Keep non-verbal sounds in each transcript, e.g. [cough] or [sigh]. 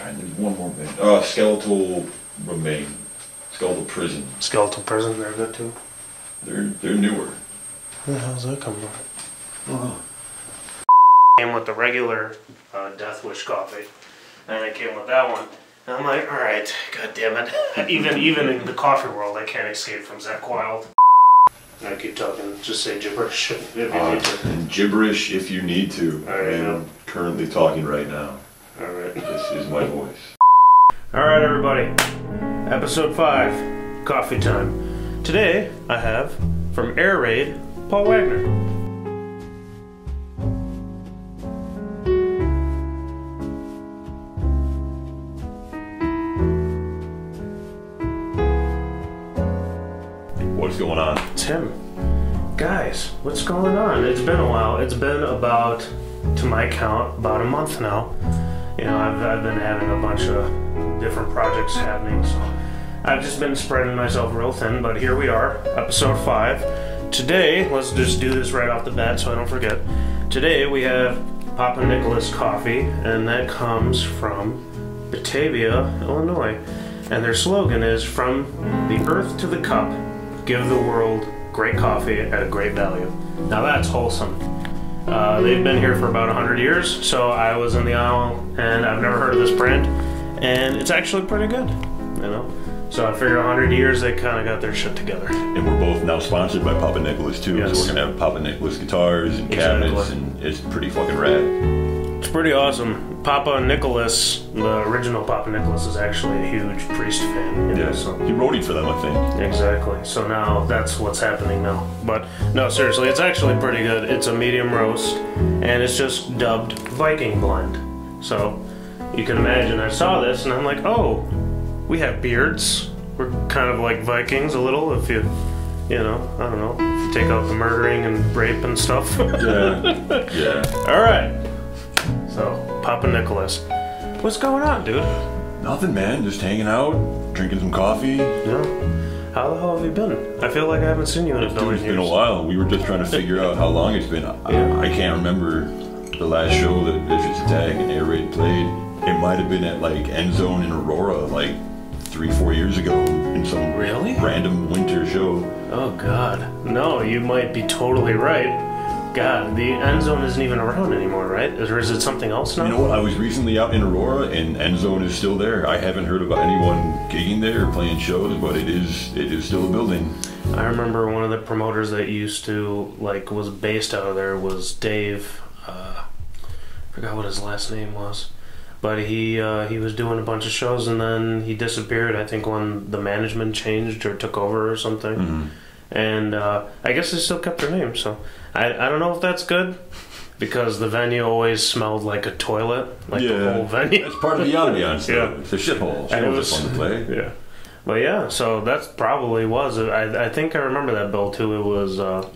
trying. There's one more band. Uh, Skeletal Remain. Skeletal Prison. Skeletal Prison, they're good too. They're they're newer. Where the hell's that coming from? Oh. Came with the regular uh, Death Wish coffee, and it came with that one. And I'm like, all right, god damn it. [laughs] even even in the coffee world, I can't escape from Zakk Wylde. I keep talking, just say gibberish [laughs] if you Uh, need to. gibberish if you need to. All right, I am currently talking right now. All right. This is my voice. All right, everybody. Episode five, Coffee Tyme. Today I have from Air Raid, Paul Wagner. What's going on? Tim, guys, what's going on? It's been a while. It's been about, to my count, about a month now. You know, I've, I've been having a bunch of different projects happening, so I've just been spreading myself real thin. But here we are, episode five. Today, let's just do this right off the bat so I don't forget. Today we have Papa Nicholas Coffee, and that comes from Batavia, Illinois. And their slogan is From the Earth to the Cup, give the world great coffee at a great value. Now that's wholesome. Uh, they've been here for about 100 years, so I was in the aisle and I've never heard of this brand, and it's actually pretty good, you know. So I figure 100 years they kind of got their shit together. And we're both now sponsored by Papa Nicholas too. Yes. So we're gonna have Papa Nicholas guitars and Exactly. cabinets, and it's pretty fucking rad. It's pretty awesome. Papa Nicholas, the original Papa Nicholas, is actually a huge priest fan. You know, Yeah. so He roadied for them, I think. Exactly. So now that's what's happening now. But no, seriously, it's actually pretty good. It's a medium roast, and it's just dubbed Viking blend. So you can imagine. I saw this, and I'm like, oh, we have beards. We're kind of like Vikings a little, if you, you know, I don't know, if you take out the murdering and rape and stuff. Yeah. [laughs] yeah. All right. So Papa Nicholas, what's going on, dude? Nothing, man. Just hanging out, drinking some coffee. Yeah. How the hell have you been? I feel like I haven't seen you in a Dude, billion it's years. been a while. We were just trying to [laughs] figure out how long it's been. I, Yeah. I can't remember the last show that Vicious Attack and Air Raid played. It might have been at like End Zone in Aurora, like three, four years ago, in some Really? random winter show. Oh God, no! You might be totally right. God, the end zone isn't even around anymore, right? Or is it something else now? You know what? I was recently out in Aurora, and End Zone is still there. I haven't heard about anyone gigging there or playing shows, but it is it is still a building. I remember one of the promoters that used to like was based out of there was Dave. Uh, forgot what his last name was, but he uh, he was doing a bunch of shows and then he disappeared. I think when the management changed or took over or something. Mm-hmm. And uh, I guess they still kept their name, so I I don't know if that's good. Because the venue always smelled like a toilet, like the whole venue. That's part of the ambiance. Yeah. It's a shithole. And it was- fun to play. Yeah. But yeah, so that's probably was. I, I think I remember that bill too. It was uh,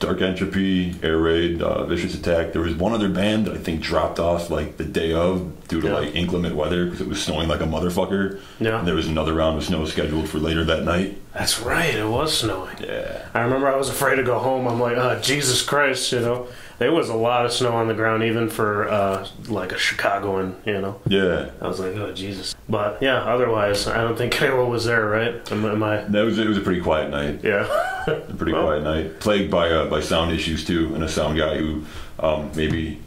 Dark Entropy, Air Raid, uh, Vicious Attack. There was one other band that I think dropped off like the day of due to Yeah. like inclement weather because it was snowing like a motherfucker. Yeah. And there was another round of snow scheduled for later that night. that's right. It was snowing. Yeah. I remember I was afraid to go home. I'm like, oh Jesus Christ, you know. There was a lot of snow on the ground, even for uh, like a Chicagoan, you know. Yeah. I was like, oh Jesus. But yeah, otherwise, I don't think [laughs] anyone was there, right? Am, am I? That was it was a pretty quiet night. Yeah. [laughs] A pretty Well- quiet night. Plagued by uh, by sound issues too, and a sound guy who um, maybe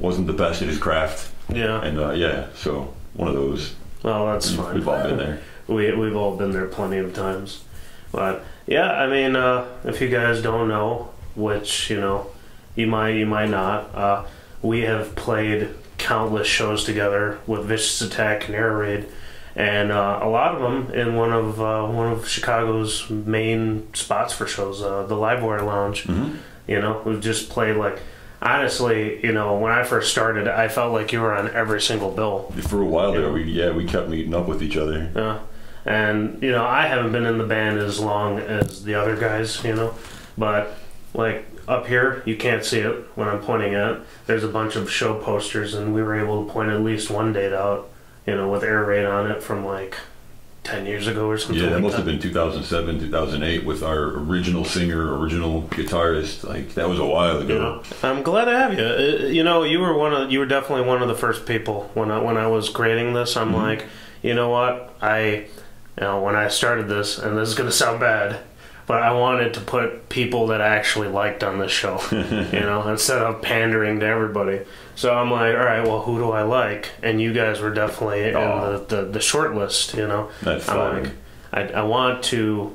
wasn't the best at his craft. yeah. And uh, yeah, so one of those. Well, that's fine. We've all been there. [laughs] We we've all been there plenty of times, but yeah, I mean, uh, if you guys don't know, which you know, you might you might not, uh, we have played countless shows together with Vicious Attack and Air Raid, and uh, a lot of them in one of uh, one of Chicago's main spots for shows, uh, the Livewire Lounge. Mhm. You know, we've just played like. Honestly, you know, when I first started, I felt like you were on every single bill. For a while there, we yeah we kept meeting up with each other. Yeah. And, you know, I haven't been in the band as long as the other guys, you know. But, like, up here, you can't see it when I'm pointing at it. There's a bunch of show posters, and we were able to point at least one date out, you know, with air raid on it from, like, ten years ago or something. Yeah, that like must have been 2007, 2008 with our original singer, original guitarist. Like that was a while ago. Know, I'm glad to have you. Uh, You know, you were one of you were definitely one of the first people when I when I was creating this. I'm like, you know what? I, you know, when I started this, and this is gonna sound bad, but I wanted to put people that I actually liked on this show. [laughs] you know, instead of pandering to everybody. So I'm like, all right, well, who do I like? And you guys were definitely Aw. in the, the the short list. You know, That's I'm fine. like, I, I want to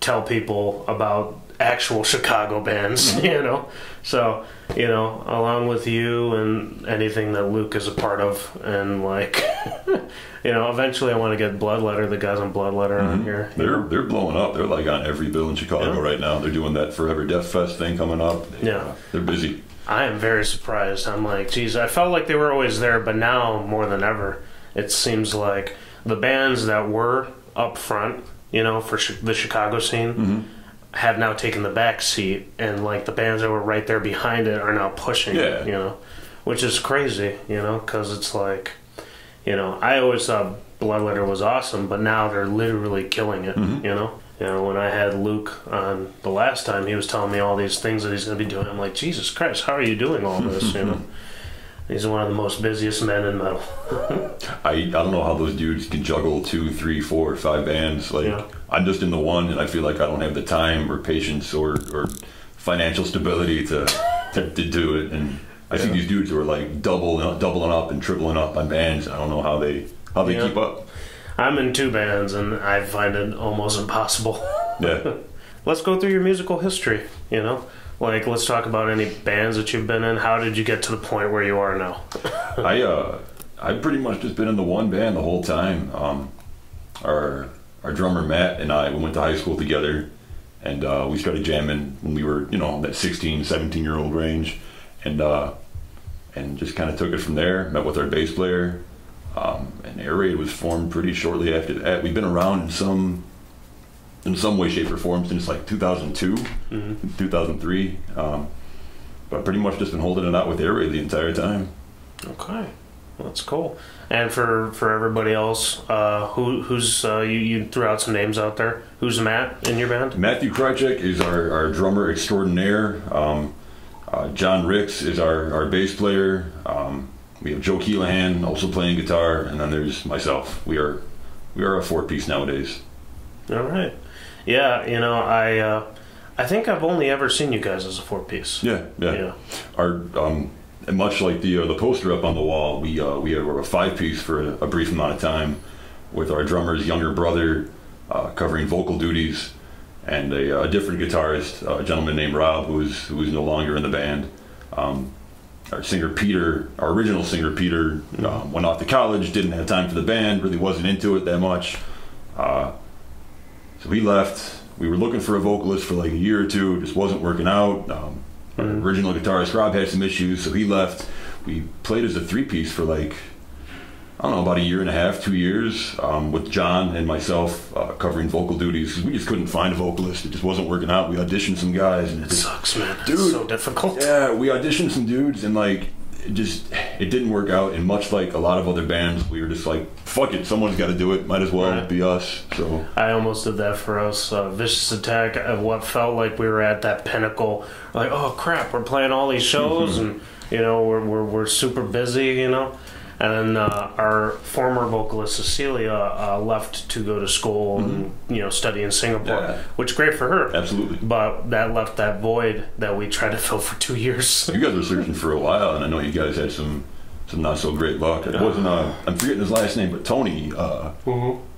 tell people about actual Chicago bands, [laughs] you know. So, you know, along with you and anything that Luke is a part of, and like, [laughs] you know, eventually I want to get Bloodletter, the guys on Bloodletter on here. Mm-hmm. They're know. they're blowing up. They're like on every bill in Chicago Yeah. right now. They're doing that Forever Death Fest thing coming up. They, Yeah. they're busy. I am very surprised. I'm like, geez, I felt like they were always there, but now more than ever, it seems like the bands that were up front, you know, for chi- the Chicago scene, Mm-hmm. Have now taken the back seat, and like the bands that were right there behind it are now pushing, Yeah. it, you know, which is crazy, you know, because it's like, you know, I always thought Bloodletter was awesome, but now they're literally killing it, Mm-hmm. you know. You know, when I had Luke on the last time, he was telling me all these things that he's going to be doing. I'm like, Jesus Christ, how are you doing all this? You know, [laughs] he's one of the most busiest men in metal. [laughs] I I don't know how those dudes can juggle two, three, four, five bands. Like Yeah. I'm just in the one, and I feel like I don't have the time or patience or or financial stability to to, to do it. And I see these dudes who are like doubling doubling up and tripling up on bands. I don't know how they how they Yeah. keep up. I'm in two bands, and I find it almost impossible. Yeah. [laughs] let's go through your musical history. You know, like let's talk about any bands that you've been in. How did you get to the point where you are now? [laughs] I uh I've pretty much just been in the one band the whole time. Um, our our drummer Matt and I we went to high school together, and uh, we started jamming when we were you know that 16, 17 year old range, and uh, and just kind of took it from there. Met with our bass player, um, and Air Raid was formed pretty shortly after that. We've been around in some in some way, shape, or form since like 2002, 2003. Um, but pretty much just been holding it out with Air Raid the entire time. Okay, well, that's cool. And for for everybody else, uh, who who's uh, you you threw out some names out there. Who's Matt in your band? Matthew Krychek is our, our drummer extraordinaire. Um, uh, John Ricks is our, our bass player. Um, we have Joe Keelahan also playing guitar, and then there's myself. We are we are a four piece nowadays. All right. Yeah, you know, I uh, I think I've only ever seen you guys as a four piece. Yeah, yeah. Yeah. Our um, much like the uh, the poster up on the wall, we uh, we were a five piece for a, a brief amount of time, with our drummer's younger brother uh, covering vocal duties, and a, a different guitarist, a gentleman named Rob, who is who is no longer in the band. Um, our singer Peter, our original singer Peter, um, went off to college, didn't have time for the band, really wasn't into it that much. Uh, so he left. We were looking for a vocalist for like a year or two, It just wasn't working out. Um, our Mhm. original guitarist Rob had some issues, so he left. We played as a three piece for like, I don't know, about a year and a half, two years, um, with John and myself uh, covering vocal duties. we just couldn't find a vocalist. It just wasn't working out. We auditioned some guys, and it It sucks, man. Dude. It's so difficult. yeah, we auditioned some dudes and like it just it didn't work out. And much like a lot of other bands, we were just like, fuck it, someone's got to do it. Might as well Right. be us. So I almost did that for us. Uh, Vicious Attack, of what felt like we were at that pinnacle. Like, oh crap, we're playing all these shows and, you know, we're, we're, we're super busy, you know. And then uh, our former vocalist Cecilia uh, left to go to school and, you know, study in Singapore, Yeah. which is great for her. absolutely. But that left that void that we tried to fill for two years. You guys were searching for a while, and I know you guys had some some not so great luck. It wasn't uh, I'm forgetting his last name, but Tony. Uh,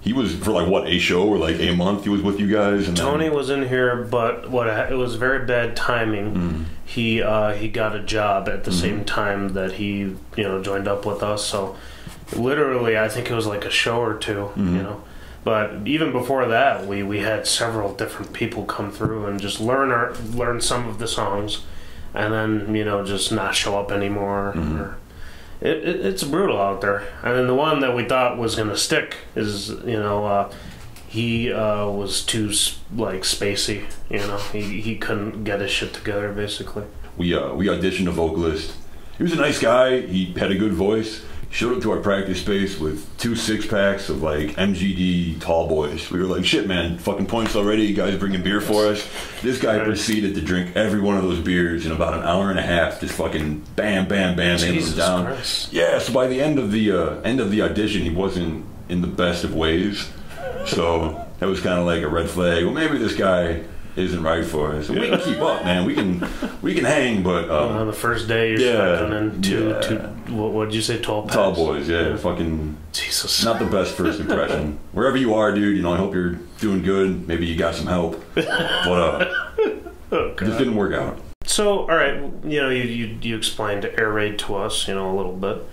he was for like what a show or like a month. He was with you guys. And then- Tony was in here, but what it was very bad timing. He uh, he got a job at the same time that he you know joined up with us. So literally, I think it was like a show or 2 you know. But even before that, we, we had several different people come through and just learn our learn some of the songs, and then you know just not show up anymore. Or, it, it, it's brutal out there. And then the one that we thought was going to stick is, you know, uh, he uh, was too like spacey. You know, he he couldn't get his shit together basically. we uh, we auditioned a vocalist. He was a nice guy. He had a good voice. Showed up to our practice space with two six packs of like MGD tall boys. We were like, shit, man, fucking points already. You guys bringing beer for us. This guy proceeded to drink every one of those beers in about an hour and a half. Just fucking bam, bam, bam, Jesus them down. Christ. Yeah. So by the end of the uh, end of the audition, he wasn't in the best of ways. So that was kind of like a red flag. Well, maybe this guy isn't right for us. We can keep up, man. We can we can hang, but um, On the first day, you're Yeah, smoking in two, yeah. two. What would you say? Twelve. tall packs? boys, yeah, fucking Jesus. not the best first impression. [laughs] Wherever you are, dude, you know, I hope you're doing good. Maybe you got some help, but uh, [laughs] Oh, it didn't work out. So, all right, you know, you, you you explained air raid to us, you know, a little bit.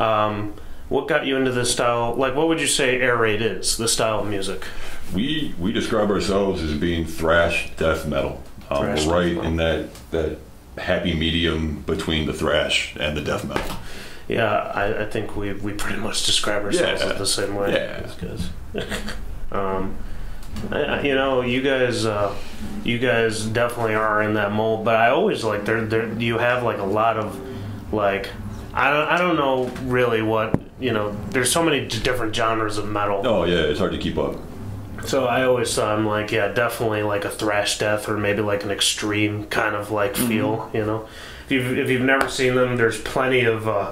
Um, what got you into this style? Like, what would you say air raid is? The style of music. We we describe ourselves as being thrash death metal. Um, Thrash we're right metal. in that that happy medium between the thrash and the death metal. Yeah, I, I think we we pretty much describe ourselves Yeah. the same way. Yeah. [laughs] Um, I- you know, you guys, uh, you guys definitely are in that mold. But I always like there, there. You have like a lot of, like, I don't, I don't know really what you know. There's so many different genres of metal. Oh yeah, it's hard to keep up. So I always saw I'm like, yeah, definitely like a thrash death or maybe like an extreme kind of like feel, you know. If you've if you've never seen them, there's plenty of uh,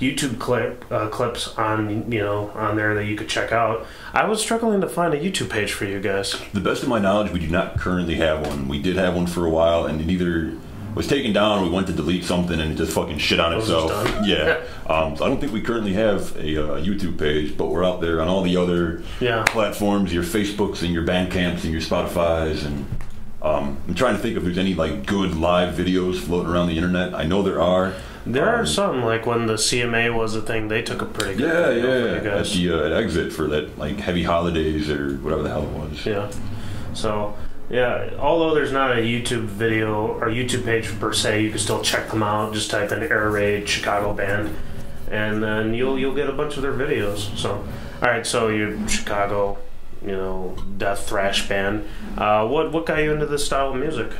YouTube clip uh, clips on you know on there that you could check out. I was struggling to find a YouTube page for you guys. The best of my knowledge, we do not currently have one. We did have one for a while, and it either was taken down we went to delete something and it just fucking shit on itself. Yeah. [laughs] um, so I don't think we currently have a uh, YouTube page, but we're out there on all the other Yeah. platforms, your Facebooks and your Bandcamps and your Spotify's, and um, I'm trying to think if there's any like good live videos floating around the internet. I know there are. There are Um, some like when the CMA was a thing, they took a pretty good Yeah, yeah. you At the uh, at exit for that like heavy holidays or whatever the hell it was. Yeah. So yeah, although there's not a YouTube video or YouTube page per se, you can still check them out. Just type in Air Raid Chicago band, and then you'll you'll get a bunch of their videos. So, all right, so you're Chicago, you know, death thrash band. Uh, what what got you into this style of music?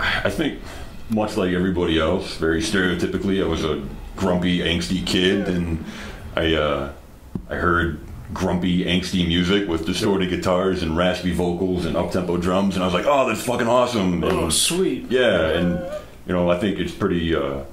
I think, much like everybody else, very stereotypically, I was a grumpy, angsty kid, and I uh, I heard grumpy, angsty music with distorted guitars and raspy vocals and up-tempo drums, and I was like, "Oh, that's fucking awesome!" Oh, And, sweet. yeah, and you know, I think it's pretty uh,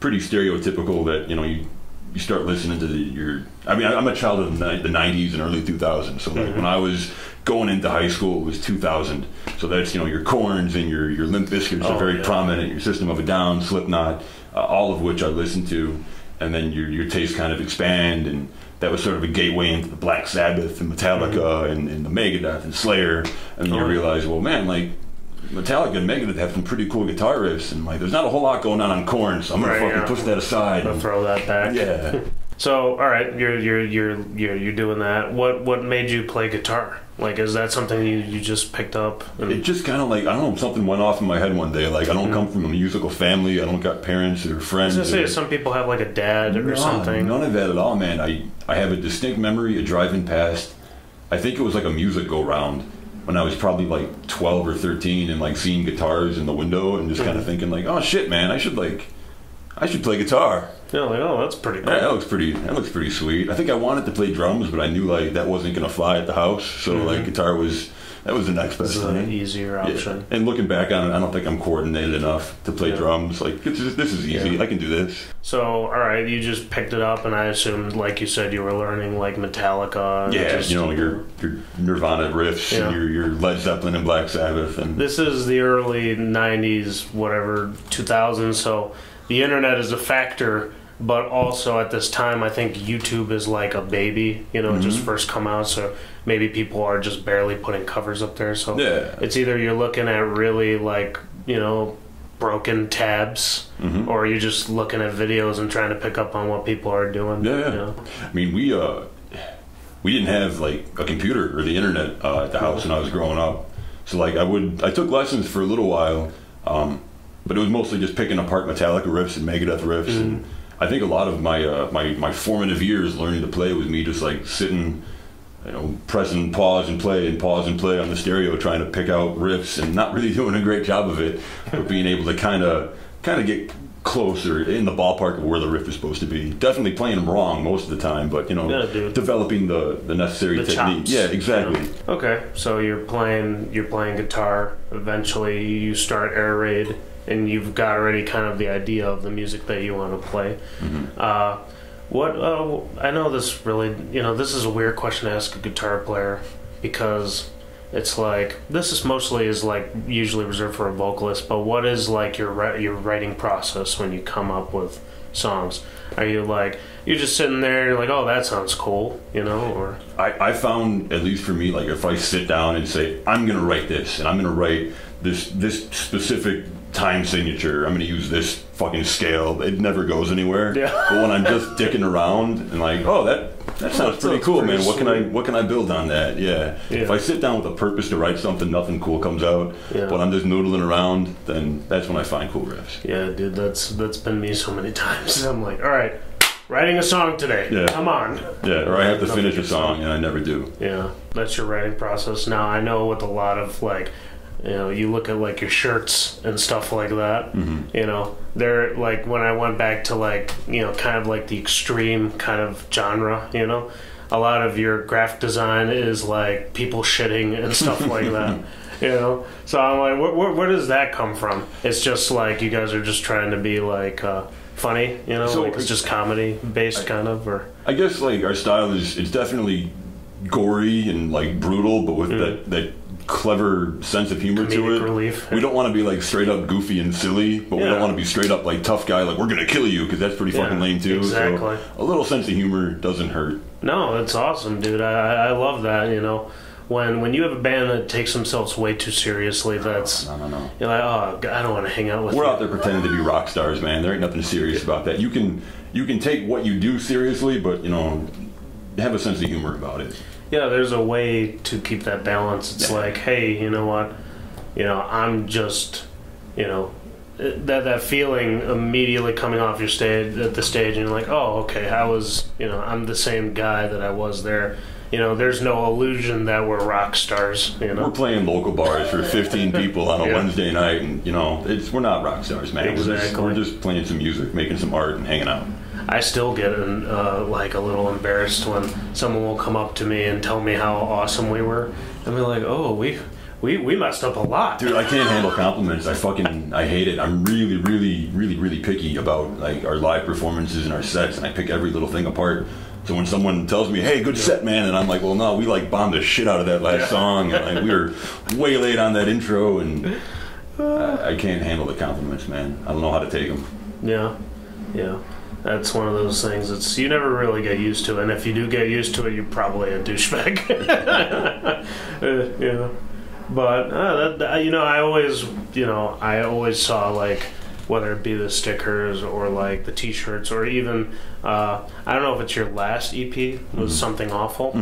pretty stereotypical that you know you. You start listening to the, your. I mean, I'm a child of the the '90s and early 2000s. So, like, when I was going into high school, it was 2000. So that's you know your Korns and your your Limp Bizkits Oh, are very yeah. prominent. Your System of a Down, Slipknot, uh, all of which I listened to, and then your your tastes kind of expand, and that was sort of a gateway into the Black Sabbath and Metallica and, and the Megadeth and Slayer, and then you Mm-hmm. Realize, well, man, like. Metallica and Megadeth have some pretty cool guitar riffs, and like, there's not a whole lot going on on Korn, so I'm gonna Right, fucking yeah. push that aside. And- throw that back. yeah, [laughs] So, all right, you're you're you're you're you're doing that. What what made you play guitar? Like, is that something you, you just picked up? And, it just kind of like I don't know, something went off in my head one day. Like I don't come from a musical family. I don't got parents or I friends. was gonna say or- some people have like a dad or something. None of that at all, man. I, I have a distinct memory of driving past. I think it was like a music go round when I was probably like 12 or 13 and like seeing guitars in the window and just kind Mm-hmm. of thinking like, oh shit, man, I should like, I should play guitar. Yeah, like oh, that's pretty cool. Yeah, that looks pretty. That looks pretty sweet. I think I wanted to play drums, but I knew like that wasn't gonna fly at the house. So like guitar was that was the next best Mm-hmm. This is an thing. easier Yeah. option. And looking back on it, I don't think I'm coordinated enough to play Yeah. drums. Like this is, this is easy. Yeah. I can do this. So, all right, you just picked it up, and I assumed, like you said, you were learning like Metallica. Yeah, just- you know your your Nirvana riffs, Yeah. and your your Led Zeppelin and Black Sabbath, and This is the early '90s, whatever 2000s. So the internet is a factor, but also at this time, I think YouTube is like a baby. You know, it just first come out, so maybe people are just barely putting covers up there. So yeah, it's either you're looking at really like you know broken tabs, Mhm. or you're just looking at videos and trying to pick up on what people are doing. Yeah, yeah. you know? I mean we uh we didn't have like a computer or the internet uh, at the house when I was growing up, so like I would I took lessons for a little while, um, but it was mostly just picking apart Metallica riffs and Megadeth riffs, and I think a lot of my uh, my my formative years learning to play was me just like sitting. You know, pressing pause and play and pause and play on the stereo, trying to pick out riffs and not really [laughs] doing a great job of it, but being able to kind of kind of get closer in the ballpark of where the riff is supposed to be. Definitely playing them wrong most of the time, but you know, Yeah, developing the the necessary The technique. chops. Yeah, exactly. Okay, so you're playing you're playing guitar. Eventually, you start air raid, and you've got already kind of the idea of the music that you want to play. Uh, what uh, I know this really you know this is a weird question to ask a guitar player because it's like this is mostly is like usually reserved for a vocalist. But what is like your your writing process when you come up with songs? Are you like you're just sitting there and you're like oh that sounds cool you know or I, I found at least for me like if I sit down and say I'm gonna write this and I'm gonna write this this specific time signature I'm gonna use this fucking scale it never goes anywhere Yeah. but when I'm just dicking around and like oh that that sounds pretty cool pretty man what can I what can I build on that yeah. Yeah. if I sit down with a purpose to write something nothing cool comes out Yeah. but I'm just noodling around then that's when I find cool riffs Yeah, dude, that's that's been me so many [laughs] times. I'm like, all right, writing a song today. Yeah. Come on. yeah or I have to Nothing finish a song and I never do Yeah, that's your writing process. Now I know with a lot of like, you know, you look at like your shirts and stuff like that. Mm-hmm. You know, they're like when I went back to like you know kind of like the extreme kind of genre. You know, a lot of your graphic design is like people shitting and stuff [laughs] like that. You know, so I'm like, where, where, where does that come from? It's just like you guys are just trying to be like uh, funny, you know, So- like it's just comedy based kind of, or I guess like our style is it's definitely gory and like brutal, but with that that clever sense of humor to it. relief. We don't want to be like straight up goofy and silly, but we don't want to be straight up like tough guy, like we're gonna kill you because that's pretty fucking lame too. exactly. So a little sense of humor doesn't hurt. No, it's awesome, dude. I, I I love that. You know, when when you have a band that takes themselves way too seriously, that's No, no, no. you're like, oh, God, I don't want to hang out with We're you. out there pretending to be rock stars, man. There ain't nothing serious about that. You can you can take what you do seriously, but you know have a sense of humor about it. Yeah, there's a way to keep that balance. It's Yeah. like, hey, you know what? You know, I'm just, you know, that that feeling immediately coming off your stage at the stage, and you're like, oh, okay, I was, you know, I'm the same guy that I was there. You know, there's no illusion that we're rock stars. You We're playing local bars for 15 people on a Yeah. Wednesday night, and you know, it's we're not rock stars, man. We're, just, Exactly. we're just playing some music, making some art, and hanging out. I still get uh, like a little embarrassed when someone will come up to me and tell me how awesome we were, and be like, oh, we. We, we messed up a lot. Dude, I can't handle compliments. I fucking I hate it. I'm really, really, really, really picky about like our live performances and our sets, and I pick every little thing apart. So when someone tells me, "Hey, good set, man," and I'm like, "Well, no, we like bombed the shit out of that last song, and like, we were [laughs] way late on that intro," and I, I can't handle the compliments, man. I don't know how to take them. Yeah, yeah. That's one of those things. It's you never really get used to, and if you do get used to it, you're probably a douchebag. [laughs] Uh, yeah, but uh, that, that- you know, I always, you know, I always saw like whether it be the stickers or like the T-shirts or even uh, I don't know if it's your last EP was something awful.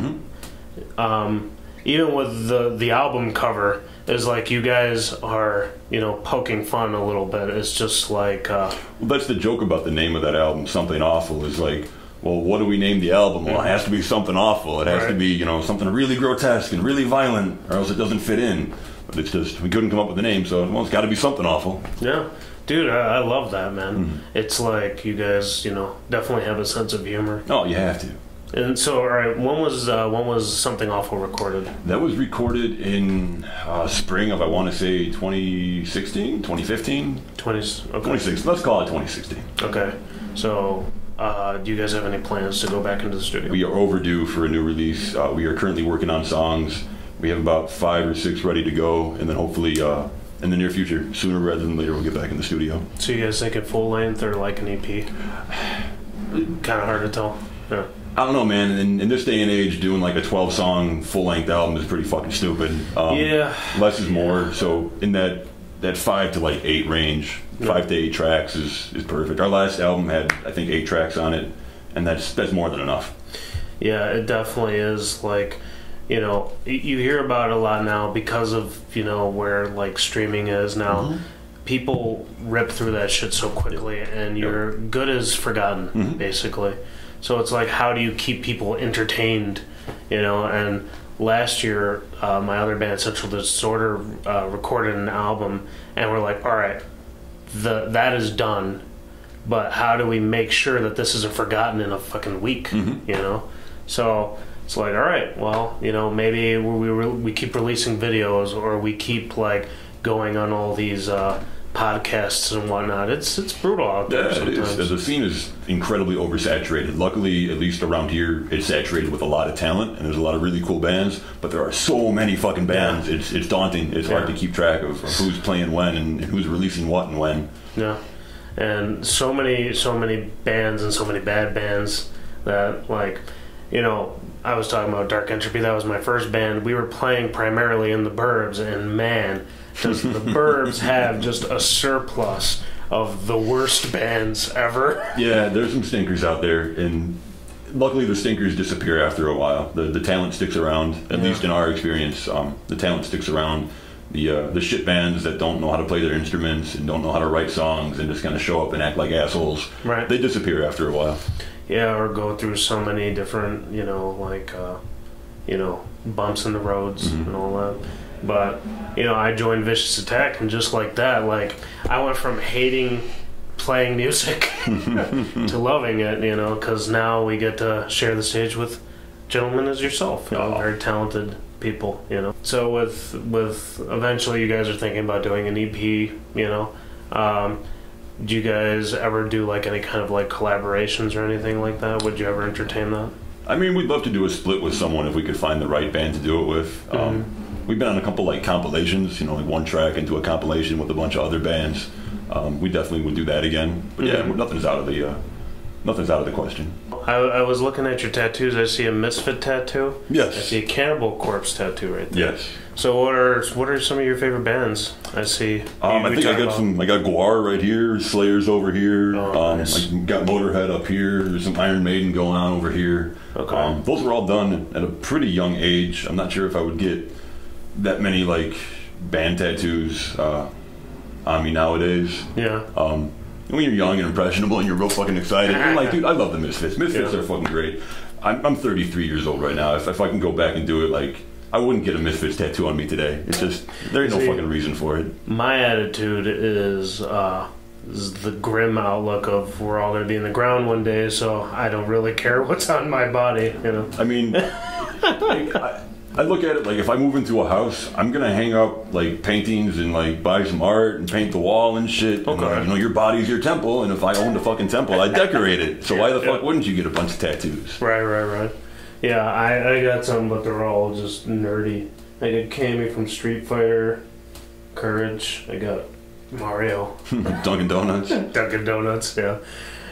Um, even with the the album cover is like you guys are you know poking fun a little bit. It's just like. Uh, Well, that's the joke about the name of that album, Something Awful, is like, well, what do we name the album? Well, it has to be something awful. It has to be, you know, something really grotesque and really violent, or else it doesn't fit in. But it's just, we couldn't come up with a name, so, well, it's got to be something awful. Yeah, dude, I, I love that man. It's like you guys, you know, definitely have a sense of humor. Oh, you have to. And so, all right, when was uh, when was something awful recorded? That was recorded in uh, spring of, I want to say, 2016, 2015, Twenty. Okay. 2016. Let's call it 2016. Okay. So, uh, do you guys have any plans to go back into the studio? We are overdue for a new release. Uh, we are currently working on songs. We have about five or six ready to go, and then hopefully, uh, in the near future, sooner rather than later, we'll get back in the studio. so, you guys thinking full length or like an EP? [sighs] kind of hard to tell. Yeah. I don't know, man. In, in this day and age, doing like a 12 song full length album is pretty fucking stupid. Um, Yeah. Less is more. So in that that five to like eight range, five to eight tracks is is perfect. Our last album had I think eight tracks on it, and that's that's more than enough. Yeah, it definitely is. Like, you know, you hear about it a lot now because of you know where like streaming is now. People rip through that shit so quickly, and your good is forgotten, basically. So it's like, how do you keep people entertained? You know, and last year, uh, my other band, Central Disorder, uh, recorded an album, and we're like, all right, the that is done. but how do we make sure that this isn't forgotten in a fucking week? Mm-hmm. You know, so it's like, all right, well, you know, maybe we we, we keep releasing videos or we keep like going on all these uh, podcasts and whatnot. It's it's brutal out there Yeah, it is. The scene is incredibly oversaturated. Luckily, at least around here, it's saturated with a lot of talent, and there's a lot of really cool bands. But there are so many fucking bands. It's it's daunting. It's hard to keep track of, of who's playing when and who's releasing what and when. Yeah, and so many, so many bands and so many bad bands that like, you know, I was talking about Dark Entropy. That was my first band. We were playing primarily in the Burbs, and man, does the Burbs have just a surplus of the worst bands ever. Yeah, there's some stinkers out there, and luckily the stinkers disappear after a while. The the talent sticks around. At Yeah. least in our experience, um, the talent sticks around. The uh, the shit bands that don't know how to play their instruments and don't know how to write songs and just kind of show up and act like assholes. Right. They disappear after a while. Yeah, or go through so many different, you know, like, uh, you know, bumps in the roads and all that. But, you know, I joined Vicious Attack, and just like that, like, I went from hating playing music [laughs] to loving it, you know, because now we get to share the stage with gentlemen as yourself, you know, Aw. very talented people, you know. So with with eventually, you guys are thinking about doing an EP, you know. Um, do you guys ever do like any kind of like collaborations or anything like that? Would you ever entertain that? I mean, we'd love to do a split with someone if we could find the right band to do it with. Um, we've been on a couple like compilations, you know, like one track into a compilation with a bunch of other bands. Um, we definitely would do that again. But yeah, Mhm. nothing's out of the uh, nothing's out of the question. I, I was looking at your tattoos. I see a Misfit tattoo. Yes. I see a Cannibal Corpse tattoo right there. Yes. So what are what are some of your favorite bands? I see. Um, I think I got about- some. I got Gwar right here, Slayer's over here. Oh, um, nice. I got Motorhead up here. There's some Iron Maiden going on over here. Okay. Um, those were all done at a pretty young age. I'm not sure if I would get that many like band tattoos uh, on me nowadays. Yeah. Um, when you're young and impressionable and you're real fucking excited, I'm like, [laughs] dude, I love the Misfits. Misfits Yeah. are fucking great. I'm, I'm 33 years old right now. If, if I can go back and do it, like, I wouldn't get a Misfits tattoo on me today. It's just there ain't no See- fucking reason for it. My attitude is, uh, is the grim outlook of we're all going to be in the ground one day, so I don't really care [laughs] what's on my body. You know. I mean, like, [laughs] I, I look at it like if I move into a house, I'm gonna hang up like paintings and like buy some art and paint the wall and shit. And, Okay. uh, you know, your body's your temple, and if I owned a fucking temple, I'd decorate it. So [laughs] why the fuck wouldn't you get a bunch of tattoos? Right, right, right. Yeah, I, I got some, but they're all just nerdy. I got Cammy from Street Fighter, Courage. I got Mario, [laughs] Dunkin' Donuts. [laughs] Dunkin' Donuts. Yeah.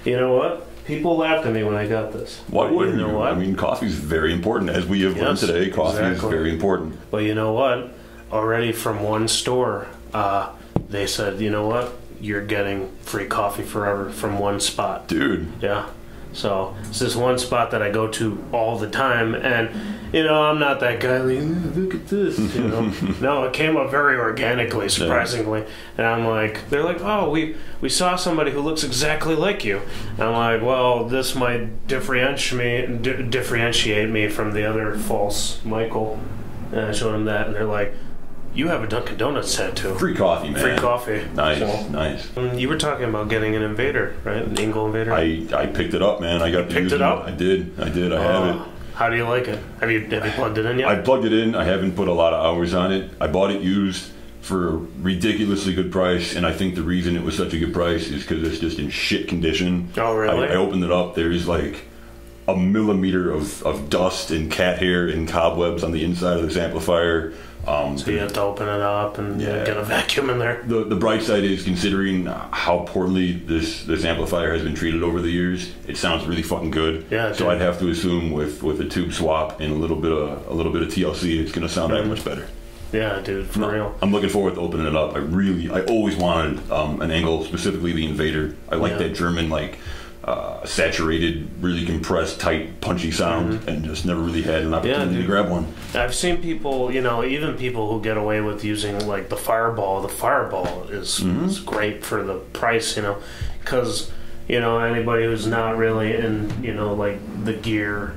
You know what? People laughed at me when I got this. Why wouldn't you you? know what? I mean, coffee's very important, as we have learned today. Coffee is very important. But you know what? Already from one store, uh, they said, you know what? You're getting free coffee forever from one spot. Dude, Yeah. So it's this one spot that I go to all the time, and you know I'm not that guy. Like, look at this, you know. [laughs] no, it came up very organically, surprisingly, and I'm like, they're like, oh, we we saw somebody who looks exactly like you. And I'm like, well, this might differentiate me, di- differentiate me from the other false Michael. And I showed them that, and they're like, you have a Dunkin' Donuts tattoo. free coffee, man. Free coffee. Nice, So- nice. Mm, You were talking about getting an invader, right? An Engl Invader. I, I picked it up, man. I got to picked use it up? I did. I did. I have it. Uh, How do you like it? Have you have you plugged it in yet? I plugged it in. I haven't put a lot of hours on it. I bought it used for a ridiculously good price, and I think the reason it was such a good price is because it's just in shit condition. Oh, really? I, I opened it up. There's like a millimeter of, of dust and cat hair and cobwebs on the inside of this amplifier. Um, so you have to open it up and Yeah. get a vacuum in there. the the bright side is considering how poorly this this amplifier has been treated over the years, it sounds really fucking good. Yeah, So. I'd have to assume with with a tube swap and a little bit of a little bit of TLC, it's gonna sound that much better. Yeah, dude, for real. I'm looking forward to opening it up. I really, I always wanted um, an Engl, specifically the Invader. I like Yeah. that German like. Uh, saturated, really compressed, tight, punchy sound, and just never really had an opportunity to grab one. I've seen people, you know, even people who get away with using like the Fireball. The Fireball is, Mm-hmm. is great for the price, you know, because you know anybody who's not really in, you know, like the gear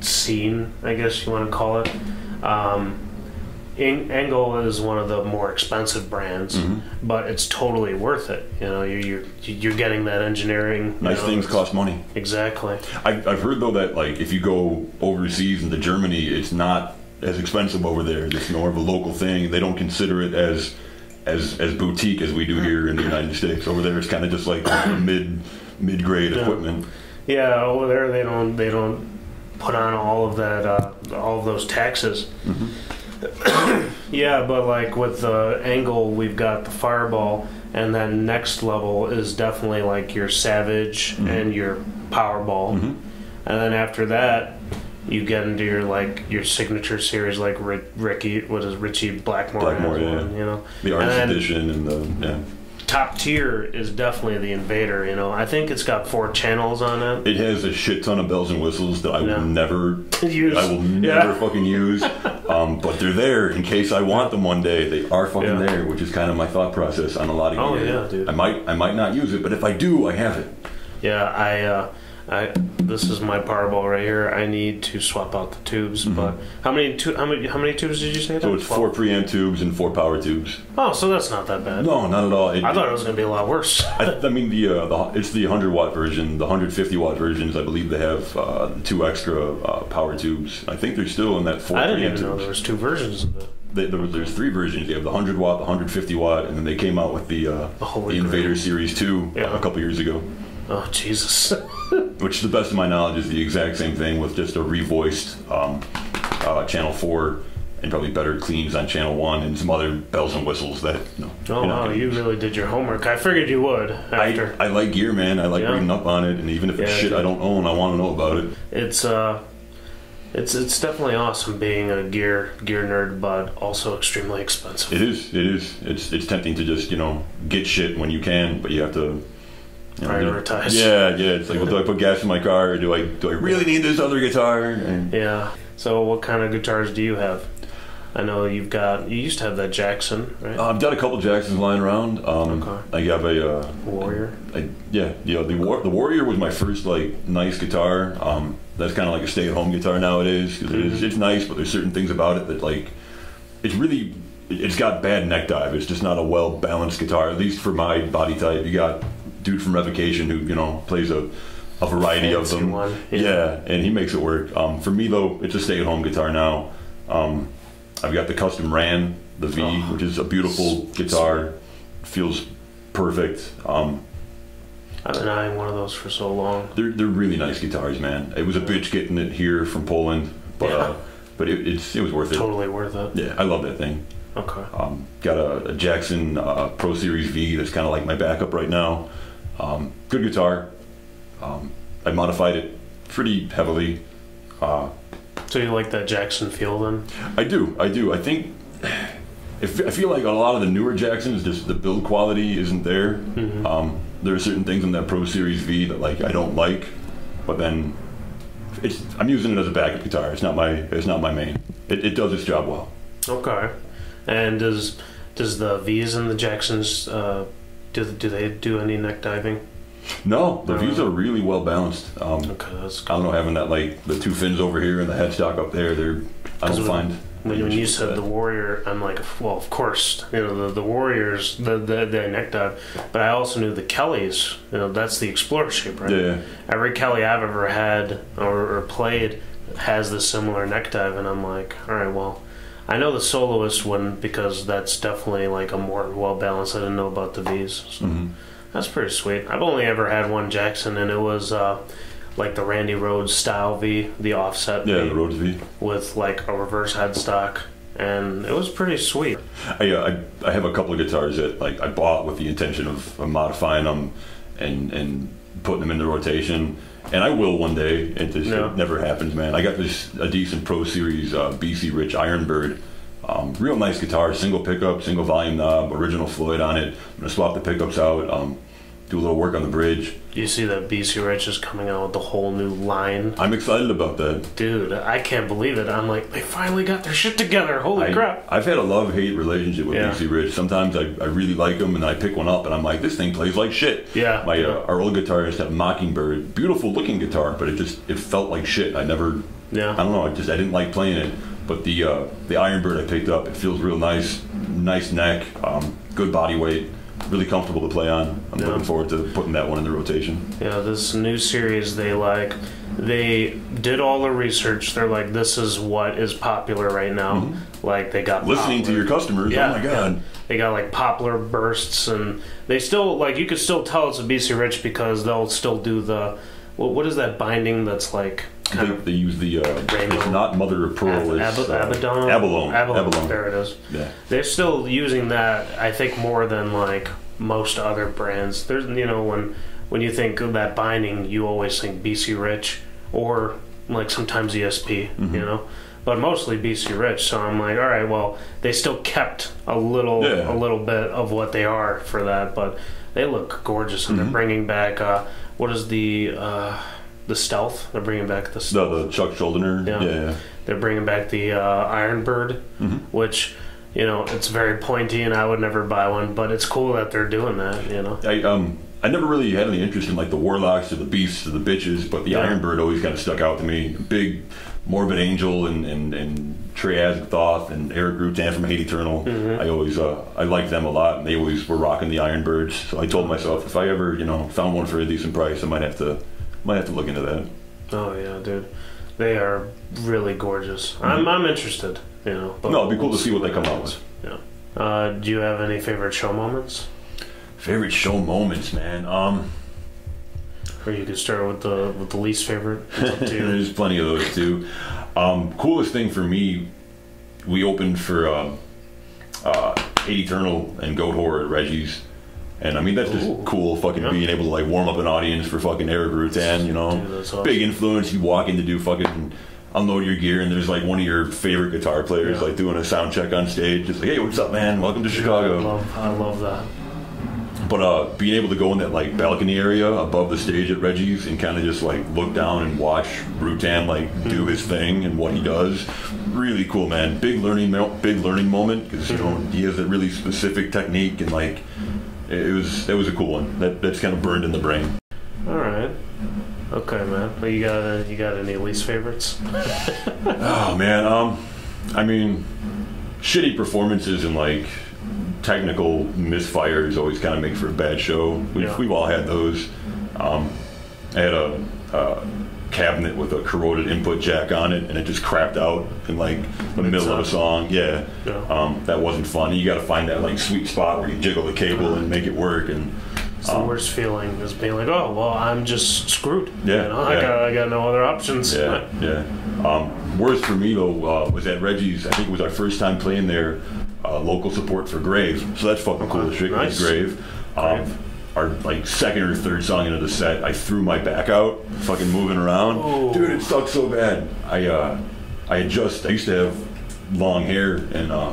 scene, I guess you want to call it. Um, Engl is one of the more expensive brands, Mm-hmm. but it's totally worth it. You know, you're you're, you're getting that engineering. you Nice know, things cost money. Exactly. I've, I've heard though that like if you go overseas into Germany, it's not as expensive over there. It's more of a local thing. They don't consider it as as as boutique as we do here in the United States. Over there, it's kind of just like mid mid grade Yeah. equipment. Yeah, over there they don't they don't put on all of that uh, all of those taxes. Yeah, but like with the Engl, we've got the fireball, and then next level is definitely like your savage and your powerball, Mhm. and then after that. You get into your like your signature series, like Rick, Ricky, what is Ritchie Blackmore? Blackmore, yeah. one, you know. The artist And then- edition and the yeah. Top tier is definitely the Invader. You know, I think it's got four channels on it. It has a shit ton of bells and whistles that I Yeah. will never [laughs] Use. I will Yeah. never fucking use. Um, but they're there in case I want them one day. They are fucking Yeah. there, which is kind of my thought process on a lot of Oh, yeah, dude. I might I might not use it, but if I do, I have it. Yeah, I, uh, I, this is my Powerball right here. I need to swap out the tubes, but how many, tu- how many, how many tubes did you say? Mm-hmm. So it's Twelve? four preamp tubes and four power tubes. Oh, so that's not that bad. No, not at all. It- I thought it was gonna be a lot worse. [laughs] I, I mean the, uh, the it's the 100 watt version. The 150 watt versions, I believe they have uh, two extra uh, power tubes. I think they're still in that four I didn't preamp even know tubes. there was two versions of it. They, there, there's three versions. You have the 100 watt, the 150 watt, and then they came out with the uh, The the Invader Series 2 Yeah. a couple years ago. Oh Jesus! [laughs] [laughs] Which, to the best of my knowledge, is the exact same thing with just a revoiced um, uh, Channel 4 and probably better cleans on Channel 1 and some other bells and whistles that you know, Oh wow, you use. really did your homework. I figured you would. After I, I like gear, man. I like Yeah. reading up on it, and even if it's shit. I don't own, I want to know about it. it's uh, it's it's definitely awesome being a gear gear nerd, but also extremely expensive. It is. It is. It's it's tempting to just you know get shit when you can, but you have to. You know, Prioritize. Yeah, yeah. It's like, well, do I put gas in my car, or do I do I really need this other guitar? And Yeah. So, what kind of guitars do you have? I know you've got. You used to have that Jackson, right? uh, I've got a couple Jacksons lying around. Um, Okay. I have a. Uh, Warrior. I, yeah, yeah. The War, the Warrior was my first like nice guitar. Um, that's kind of like a stay-at-home guitar nowadays. 'cause it is, Mhm. it's nice, but there's certain things about it that like, it's really, it's got bad neck dive. It's just not a well balanced guitar. At least for my body type. You got dude from Revocation who you know plays a, a variety of them. one, Yeah. yeah. and he makes it work. Um, for me though, it's a stay-at-home guitar now. Um, I've got the custom Ran, the V, Oh. which is a beautiful guitar. Feels perfect. Um, I've been eyeing one of those for so long. they're they're really nice guitars, man. It was a bitch getting it here from Poland, but Yeah. uh, [laughs] but it, it's it was worth it. Totally worth it. Yeah, I love that thing. Okay. Um, got a, a Jackson uh, Pro Series V that's kind of like my backup right now. Um, good guitar. Um, I modified it pretty heavily. Uh, So you like that Jackson feel then? I do, I do. I think [sighs] I I feel like a lot of the newer Jacksons, just the build quality isn't there. Mhm. Um, there are certain things in that Pro Series V that like I don't like, but then it's I'm using it as a backup guitar. It's not my it's not my main. It, it does its job well. Okay. And does does the V's and the Jacksons uh, do do they do any neck diving? No, the V's are really well balanced. Um, Okay, that's I don't know having that like the two fins over here and the headstock up there. They're I don't when- find When, when you said the warrior, I'm like, well, of course, you know the the warriors, the the, the neck dive, but I also knew the Kellys. You know, that's the explorer shape, right? yeah, Every Kelly I've ever had or, or played has this similar neck dive, and I'm like, all right, well, I know the soloist wouldn't because that's definitely like a more well balanced. I didn't know about the V's, so hmm that's pretty sweet. I've only ever had one Jackson, and it was uh, like the Randy Rhoads style V, the offset yeah, V the Rhoads V. with like a reverse headstock, and it was pretty sweet. I, uh, I I have a couple of guitars that like I bought with the intention of, of modifying them and and putting them into rotation, and I will one day. It just Yeah. it never happens, man. I got this a decent Pro Series uh, BC Rich Ironbird. Um, real nice guitar, single pickup, single volume knob, original Floyd on it. I'm gonna swap the pickups out, um, do a little work on the bridge. You see that BC Rich is coming out with the whole new line, I'm excited about that. dude. I can't believe it. I'm like, they finally got their shit together. Holy I, crap! I've had a love hate relationship with Yeah. BC Rich. Sometimes I, I really like them, and I pick one up, and I'm like, this thing plays like shit. Yeah. My uh, our old guitarist had Mockingbird, beautiful looking guitar, but it just it felt like shit. I never, Yeah. I don't know, I just I didn't like playing it. But the uh, the Ironbird I picked up, it feels real nice, nice neck, um, good body weight, really comfortable to play on. I'm Yeah. looking forward to putting that one in the rotation. Yeah, this new series they like they did all the research. They're like, this is what is popular right now. Like they got Mm-hmm. Listening to your customers, Yeah, oh my god. yeah. They got like poplar bursts, and they still like you could still tell it's a BC Rich because they'll still do the what, what is that binding that's like kind They, of they use the uh, Rainbow. it's not mother of pearl, Ab- it's Ab- uh, Abaddon? abalone. Abalone. Abalone. There it is. Yeah. They're still using that. I think more than like most other brands. There's you know when when you think of that binding, you always think BC Rich or like sometimes ESP. Mm-hmm. You know. But mostly BC Rich, so I'm like, all right. Well, they still kept a little, Yeah. a little bit of what they are for that, but they look gorgeous, and Mm-hmm. they're bringing back uh, what is the uh, the stealth? They're bringing back the The, the Chuck Schuldiner. Yeah. Yeah. yeah. they're bringing back the uh, Iron Bird, Mhm. which you know it's very pointy, and I would never buy one. But it's cool that they're doing that. You know, I um I never really had any interest in like the warlocks or the beasts or the bitches, but the Yeah. Ironbird always kind of stuck out to me. Big, morbid angel and and and Trey Azagthoth and Erik Rutan from Hate Eternal. Mm-hmm. I always uh, I liked them a lot, and they always were rocking the Iron Birds. So I told myself if I ever you know found one for a decent price, I might have to might have to look into that. oh yeah, dude, they are really gorgeous. I'm I'm interested. You know, but Mm-hmm. No, it'd be cool to see what they come out with. Yeah. Uh, do you have any favorite show moments? Favorite show moments, man. Um, Or you could start with the with the least favorite. It's up to [laughs] you. There's plenty of those too. Um, coolest thing for me, we opened for um, uh, Hate Eternal and Goatwhore at Reggie's. And I mean that's just Ooh. cool, fucking Yeah. being able to like warm up an audience for fucking Erik Rutan, you know. Dude, awesome. Big influence. You walk in to do fucking unload your gear, and there's like one of your favorite guitar players Yeah. like doing a sound check on stage, just like, hey, what's up, man? Welcome to I Chicago. love, I love that. But uh, being able to go in that like balcony area above the stage at Reggie's and kind of just like look down and watch Rutan like do his thing and what he does, really cool, man. Big learning, big learning moment because you know he has a really specific technique and like it was that was a cool one. That that's kind of burned in the brain. All right. Okay, man. Well, you got uh, you got any least favorites? [laughs] [laughs] Oh man, um, I mean, shitty performances and like technical misfires always kind of make for a bad show. We've, Yeah. we've all had those. Um, I had a, a cabinet with a corroded input jack on it, and it just crapped out in like the middle of a song. Yeah, Yeah. Um, that wasn't fun. You got to find that like sweet spot where you jiggle the cable and make it work. And It's the worst feeling is being like, oh well, I'm just screwed. Yeah, you know? I yeah. got I got no other options. Yeah, yeah. Um, worst for me though uh, was at Reggie's. I think it was our first time playing there. Uh, local support for Grave, so that's fucking cool shit. 'cause Nice. Grave. Um, Grave. Our like second or third song into the set, I threw my back out, fucking moving around. Oh. Dude, it sucked so bad. I uh, I had just I used to have long hair and uh,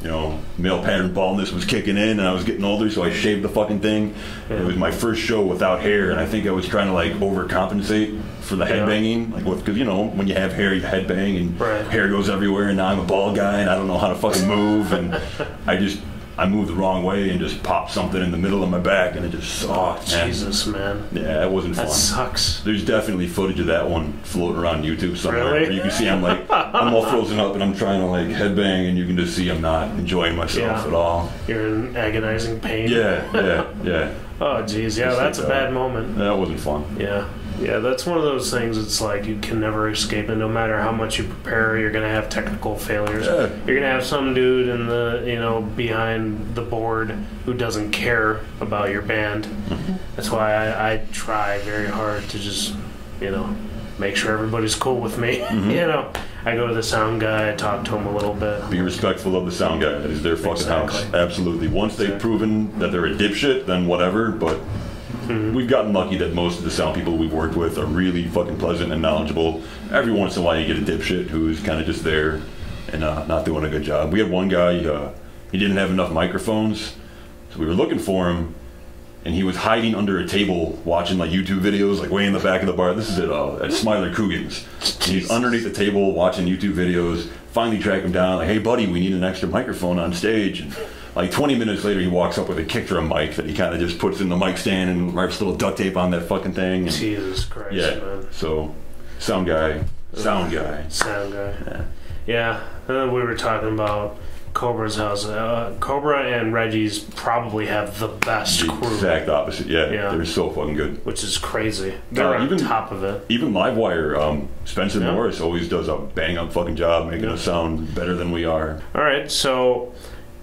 you know male pattern baldness was kicking in, and I was getting older, so I shaved the fucking thing. It was my first show without hair, and I think I was trying to like overcompensate for the Yeah. headbanging, like because you know when you have hair, you headbang and Right. hair goes everywhere, and now I'm a bald guy and I don't know how to fucking move, and [laughs] I just. I moved the wrong way and just popped something in the middle of my back, and it just sucked. man. Jesus, man, Yeah, that wasn't that fun. sucks. There's definitely footage of that one floating around YouTube somewhere. Really? Where you can see I'm like I'm all frozen up and I'm trying to like headbang, and you can just see I'm not enjoying myself Yeah. at all. You're in agonizing pain. Yeah, yeah, yeah. [laughs] Oh, jeez. Yeah, Just that's a like, uh, bad moment. That wasn't fun. Yeah. Yeah, that's one of those things. It's like you can never escape it. No matter how much you prepare, you're gonna have technical failures. Yeah. You're gonna have some dude in the you know behind the board who doesn't care about your band. Mm-hmm. That's why I, I try very hard to just you know make sure everybody's cool with me. [laughs] Mm-hmm. you know, I go to the sound guy, I talk to him a little bit. Be respectful of the sound guy. That is their fucking house. Absolutely. Once they've proven that they're a dipshit, then whatever. But Mm-hmm. we've gotten lucky that most of the sound people we've worked with are really fucking pleasant and knowledgeable. Every once in a while, you get a dipshit who's kind of just there and uh, not doing a good job. We had one guy. Uh, he didn't have enough microphones, so we were looking for him. And he was hiding under a table watching like YouTube videos, like way in the back of the bar. This is at uh, at Smiler Coogan's. And he's underneath the table watching YouTube videos. Finally track him down, like, hey buddy, we need an extra microphone on stage. And like 20 minutes later, he walks up with a kick drum mic that he kind of just puts in the mic stand and wraps a little duct tape on that fucking thing. And, Jesus Christ, yeah, man. so sound guy, sound guy. Sound guy. Yeah. Yeah, and then we were talking about Cobra's house. Uh, Cobra and Reggie's probably have the best The crew, exact opposite. Yeah, Yeah. they're so fucking good. which is crazy. They're Uh, on even- top of it. Even Livewire, um, Spencer Yeah. Morris always does a bang up fucking job making us sound better than we are. All right, so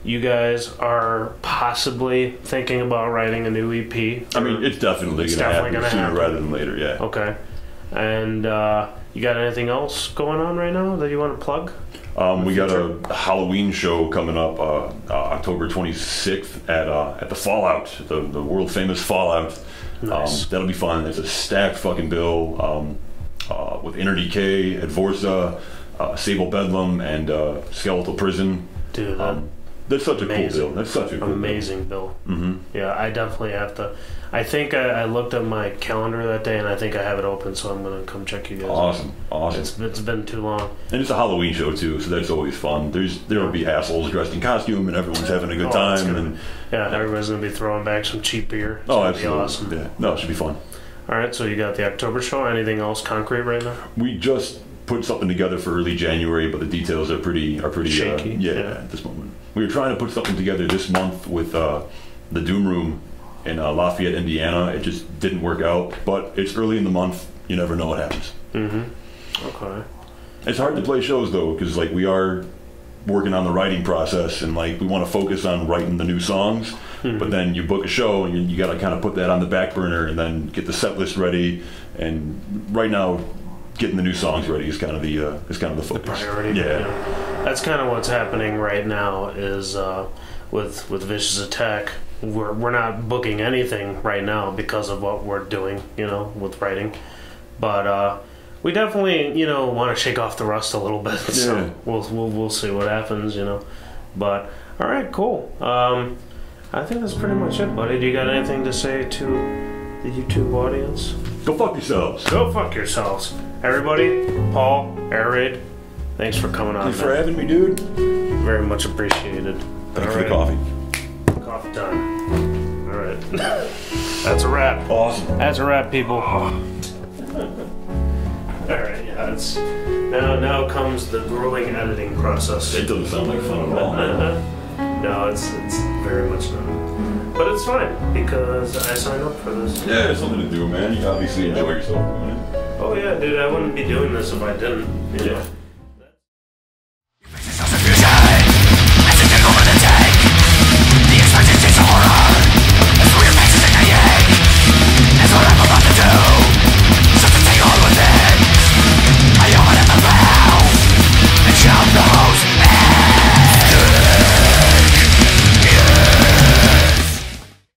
you guys are possibly thinking about writing a new EP. I mean, it's definitely going to happen gonna sooner happen. rather than later. Yeah. okay. And uh, you got anything else going on right now that you want to plug? Um, we got a Halloween show coming up uh, uh, October 26th at uh, at the Fallout, the, the world famous Fallout. Nice. Um, that'll be fun. It's a stacked fucking bill um, uh, with Inner Decay, Advorsa, uh, Sable Bedlam, and uh, Skeletal Prison. Dude, that Um, that's such a cool bill. That's such a cool amazing bill. hmm Yeah, I definitely have to. I think I, I looked at my calendar that day, and I think I have it open, so I'm gonna come check you guys. out. Awesome, awesome. It's it's been too long. And it's a Halloween show too, so that's always fun. There's there will be assholes dressed in costume, and everyone's having a good Oh, time. gonna- And Yeah, everybody's gonna be throwing back some cheap beer. It's oh, absolutely, be awesome. yeah. No, it should be fun. All right, so you got the October show. Anything else concrete right now? We just put something together for early January, but the details are pretty are pretty uh, Shaky, yeah, yeah. at this moment. We were trying to put something together this month with uh, the Doom Room in uh, Lafayette, Indiana. It just didn't work out, but it's early in the month. You never know what happens. Mm-hmm. Okay. It's hard to play shows though, because like we are working on the writing process, and like we want to focus on writing the new songs. Mm-hmm. But then you book a show, and you, you got to kind of put that on the back burner, and then get the set list ready. And right now, getting the new songs ready is kind of the uh, is kind of the focus. priority. Yeah. that's kind of what's happening right now. Is uh, with with Vicious Attack, we're we're not booking anything right now because of what we're doing, you know, with writing. But uh, we definitely, you know, want to shake off the rust a little bit. [laughs] Yeah. So we'll we'll we'll see what happens, you know. But all right, cool. Um, I think that's pretty much it, buddy. Do you got anything to say to the YouTube audience? Go fuck yourselves. Go fuck yourselves. Everybody, Paul, Air Raid, thanks for coming on. Thanks for having me, dude. Very much appreciated. Thanks for the coffee. Coffee Tyme. All right. [laughs] That's a wrap. Awesome. That's a wrap, people. [laughs] All right, yeah, it's now. Now comes the grueling editing process. It doesn't sound like fun at all. [laughs] no, it's it's very much not. But it's fine because I signed up for this. Yeah, it's something to do, man. You obviously enjoy yourself doing it. Oh yeah, dude, I wouldn't be doing this if I didn't. You know? Yeah.